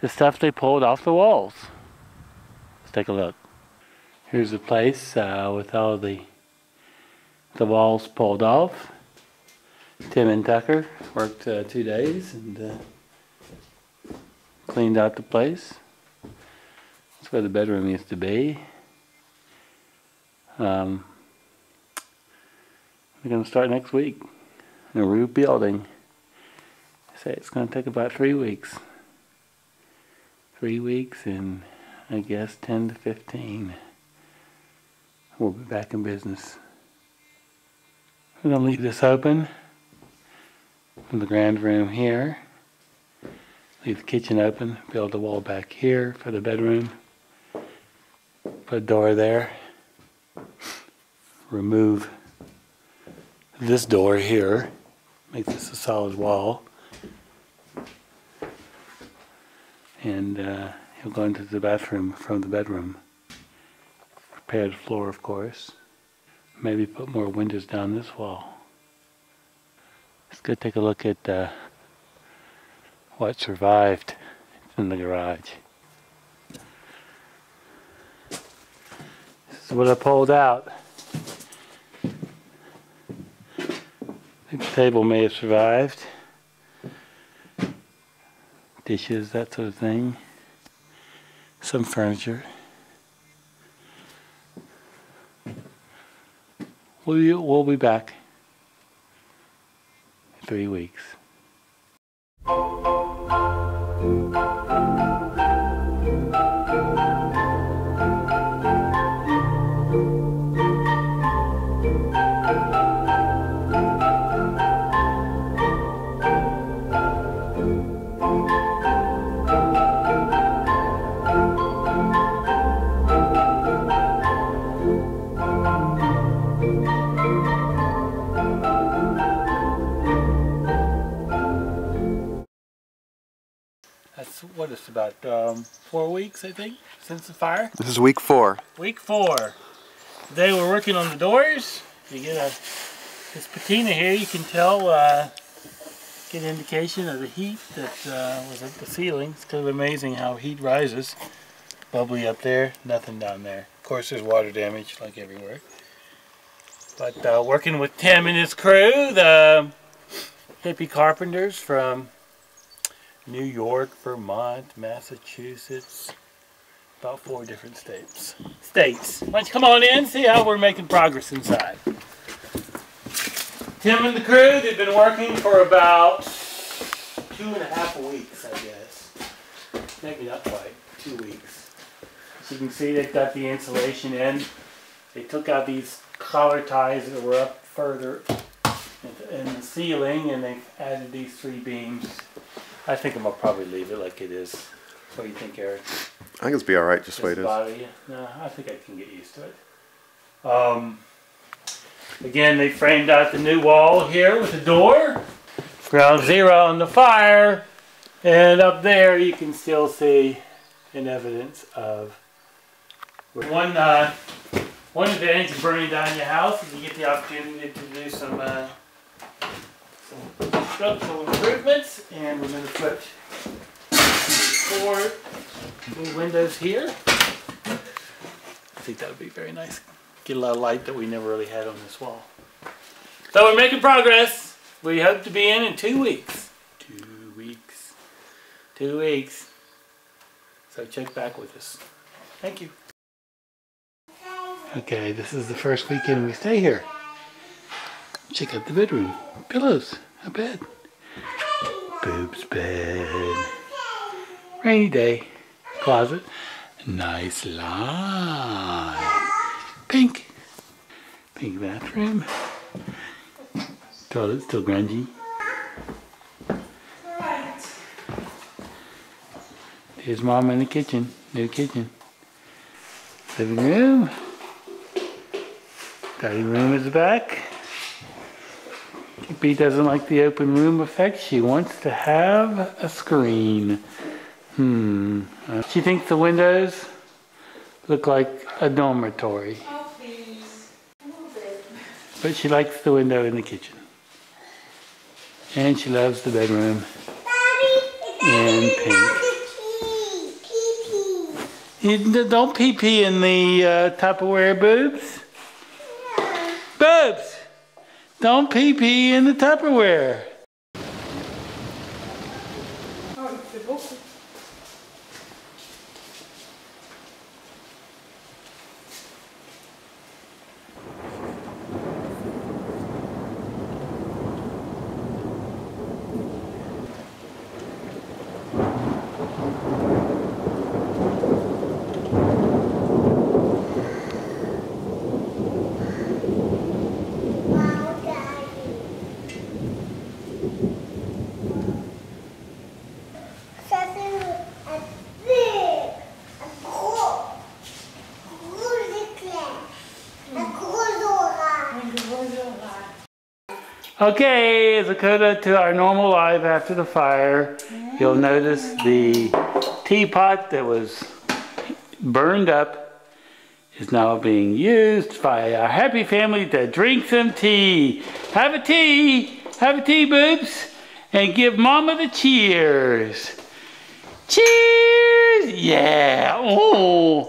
the stuff they pulled off the walls. Let's take a look. Here's the place uh, with all the the walls pulled off. Tim and Tucker worked uh, two days and uh, cleaned out the place. That's where the bedroom used to be. Um, we're going to start next week a rebuilding. Say it's going to take about three weeks. Three weeks and I guess 10 to 15. We'll be back in business. I'm going to leave this open from the grand room here. Leave the kitchen open, build the wall back here for the bedroom. Put a door there. Remove this door here. Make this a solid wall. And uh, he'll go into the bathroom from the bedroom. Prepare the floor, of course. Maybe put more windows down this wall. Let's go take a look at uh, what survived in the garage. This is what I pulled out. The table may have survived. Dishes, that sort of thing. Some furniture. We'll be, we'll be back in three weeks. That's what it's about um, four weeks, I think, since the fire. This is week four. Week four. Today we're working on the doors. You get a this patina here. You can tell, uh, get an indication of the heat that uh, was at the ceiling. It's kind of amazing how heat rises. Bubbly up there, nothing down there. Of course, there's water damage like everywhere. But uh, working with Tim and his crew, the hippie carpenters from New York, Vermont, Massachusetts, about four different states. States. Why don't you come on in, see how we're making progress inside. Tim and the crew, they've been working for about two and a half weeks, I guess. Maybe not quite, two weeks. As you can see, they've got the insulation in. They took out these collar ties that were up further in the ceiling and they've added these three beams. I think I'm gonna probably leave it like it is. What do you think, Eric? I think it's be all right just the way it is. you? No, I think I can get used to it. Um, again, they framed out the new wall here with the door. Ground zero on the fire. And up there you can still see an evidence of one uh, one advantage of burning down your house is you get the opportunity to do some uh, some structural improvements and we're going to put four new windows here. I think that would be very nice. Get a lot of light that we never really had on this wall. So we're making progress. We hope to be in in two weeks. Two weeks. Two weeks. So check back with us. Thank you. Okay, this is the first weekend we stay here. Check out the bedroom. Pillows. A bed. Boob's bed. Rainy day. Closet. Nice line. Pink. Pink bathroom. Toilet still grungy. There's mom in the kitchen. New kitchen. Living room. Dining room is back. B doesn't like the open room effect. She wants to have a screen. Hmm. She thinks the windows look like a dormitory. Oh, please. A little bit. But she likes the window in the kitchen. And she loves the bedroom in pink. You don't pee pee in the uh, Tupperware, boobs. Boobs, don't pee pee in the Tupperware. Okay, as a coda to our normal life after the fire, you'll notice the teapot that was burned up is now being used by our happy family to drink some tea. Have a tea, have a tea, boobs, and give mama the cheers. Cheers! Yeah! Oh!